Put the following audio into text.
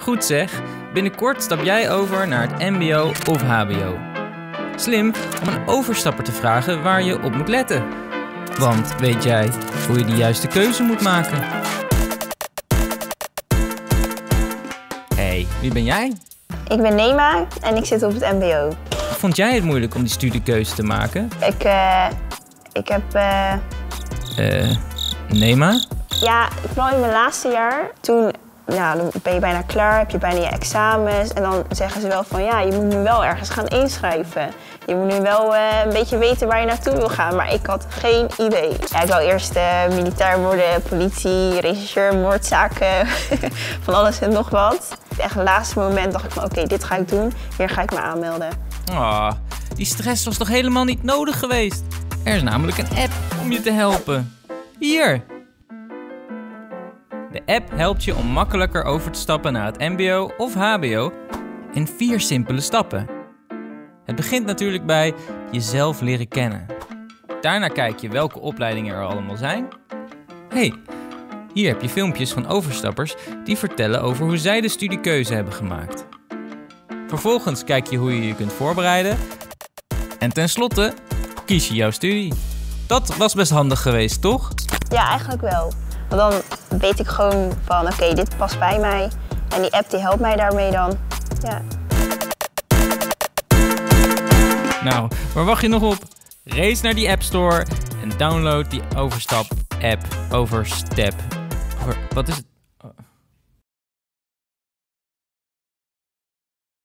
Goed zeg, binnenkort stap jij over naar het MBO of HBO. Slim om een overstapper te vragen waar je op moet letten. Want weet jij hoe je de juiste keuze moet maken? Hey, wie ben jij? Ik ben Nema en ik zit op het MBO. Vond jij het moeilijk om die studiekeuze te maken? Ik, eh, ik heb. eh, Eh, Nema? ja, vooral in mijn laatste jaar. Toen nou, dan ben je bijna klaar, heb je bijna je examens. En dan zeggen ze wel van ja, je moet nu wel ergens gaan inschrijven. Je moet nu wel eh, een beetje weten waar je naartoe wil gaan. Maar ik had geen idee. Ja, ik wou eerst eh, militair worden, politie, regisseur, moordzaken. van alles en nog wat. Echt het laatste moment dacht ik van oké, dit ga ik doen. Hier ga ik me aanmelden. Ah, die stress was toch helemaal niet nodig geweest? Er is namelijk een app om je te helpen. Hier. De app helpt je om makkelijker over te stappen naar het MBO of HBO in vier simpele stappen. Het begint natuurlijk bij jezelf leren kennen. Daarna kijk je welke opleidingen er allemaal zijn. hey, hier heb je filmpjes van overstappers die vertellen over hoe zij de studiekeuze hebben gemaakt. Vervolgens kijk je hoe je je kunt voorbereiden. En tenslotte kies je jouw studie. Dat was best handig geweest, toch? Ja, eigenlijk wel. Want dan weet ik gewoon van oké, dit past bij mij. En die app die helpt mij daarmee dan. Ja. Nou, waar wacht je nog op? Race naar die App Store en download die Overstap app. Overstep. Over, wat is het?